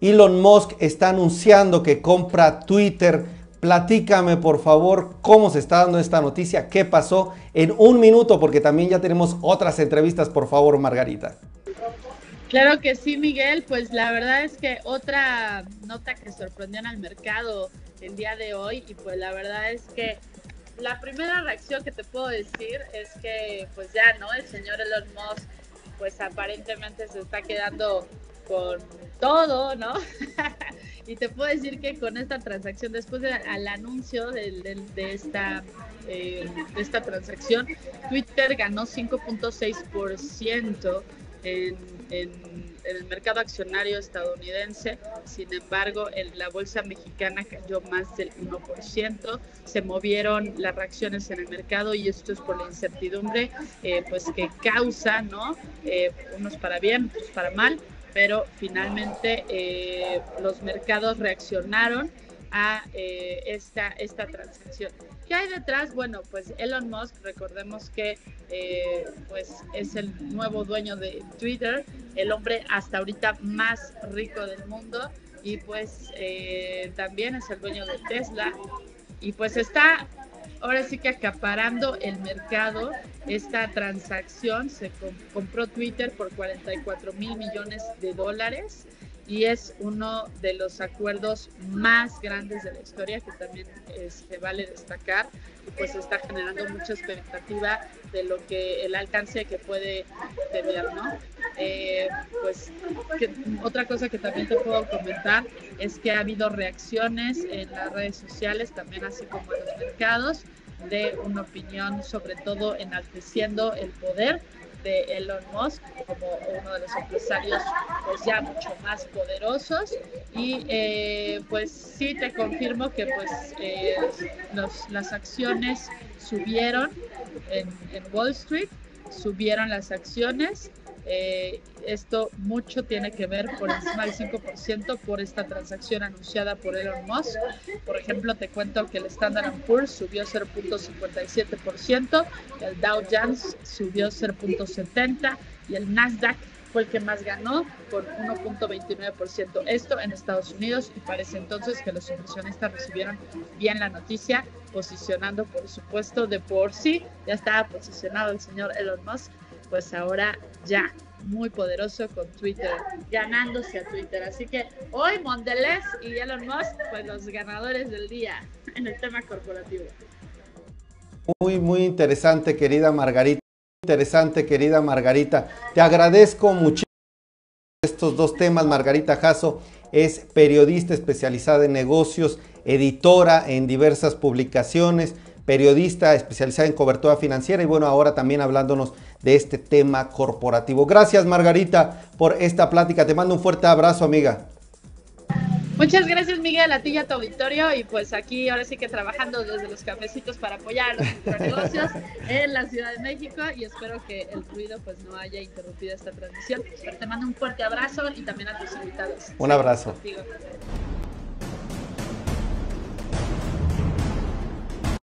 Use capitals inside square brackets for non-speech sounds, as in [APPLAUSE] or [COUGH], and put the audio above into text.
Elon Musk está anunciando que compra Twitter. Platícame por favor cómo se está dando esta noticia, qué pasó en un minuto, porque también ya tenemos otras entrevistas, por favor, Margarita. Claro que sí, Miguel. Pues la verdad es que otra nota que sorprendió en el mercado el día de hoy y pues la verdad es que la primera reacción que te puedo decir es que pues ya, ¿no? El señor Elon Musk pues aparentemente se está quedando con todo, ¿no? [LAUGHS] y te puedo decir que con esta transacción, después del anuncio de, esta, eh, de esta transacción, Twitter ganó 5.6% en, en, el mercado accionario estadounidense. Sin embargo, en la bolsa mexicana cayó más del 1%. Se movieron las reacciones en el mercado y esto es por la incertidumbre eh, pues que causa, ¿no? Eh, unos para bien, otros para mal pero finalmente eh, los mercados reaccionaron a eh, esta, esta transacción. ¿Qué hay detrás? Bueno, pues Elon Musk, recordemos que eh, pues es el nuevo dueño de Twitter, el hombre hasta ahorita más rico del mundo y pues también es el dueño de Tesla y pues está ahora sí que acaparando el mercado esta transacción. Se compró Twitter por 44 mil millones de dólares y es uno de los acuerdos más grandes de la historia que también este, vale destacar pues está generando mucha expectativa de lo que el alcance que puede tener, ¿no? Eh, pues otra cosa que también te puedo comentar es que ha habido reacciones en las redes sociales, también así como en los mercados, de una opinión sobre todo enalteciendo el poder de Elon Musk como uno de los empresarios pues ya mucho más poderosos. Y eh, pues sí te confirmo que pues eh, las acciones subieron en, en Wall Street subieron las acciones eh, esto mucho tiene que ver por encima del 5% por esta transacción anunciada por Elon Musk. Por ejemplo, te cuento que el Standard Poor's subió 0.57%, el Dow Jones subió 0.70% y el Nasdaq fue el que más ganó por 1.29%. Esto en Estados Unidos y parece entonces que los inversionistas recibieron bien la noticia, posicionando por supuesto de por sí, ya estaba posicionado el señor Elon Musk pues ahora ya muy poderoso con Twitter, ganándose a Twitter. Así que hoy Mondelez y Elon Musk, pues los ganadores del día en el tema corporativo. Muy, muy interesante, querida Margarita. Interesante, querida Margarita. Te agradezco muchísimo estos dos temas. Margarita Jasso es periodista especializada en negocios, editora en diversas publicaciones, periodista especializada en cobertura financiera y bueno, ahora también hablándonos de este tema corporativo. Gracias Margarita por esta plática. Te mando un fuerte abrazo, amiga. Muchas gracias Miguel, a ti y a tu auditorio y pues aquí ahora sí que trabajando desde los cafecitos para apoyar los negocios [LAUGHS] en la Ciudad de México y espero que el ruido pues no haya interrumpido esta transmisión. te mando un fuerte abrazo y también a tus invitados. Un abrazo.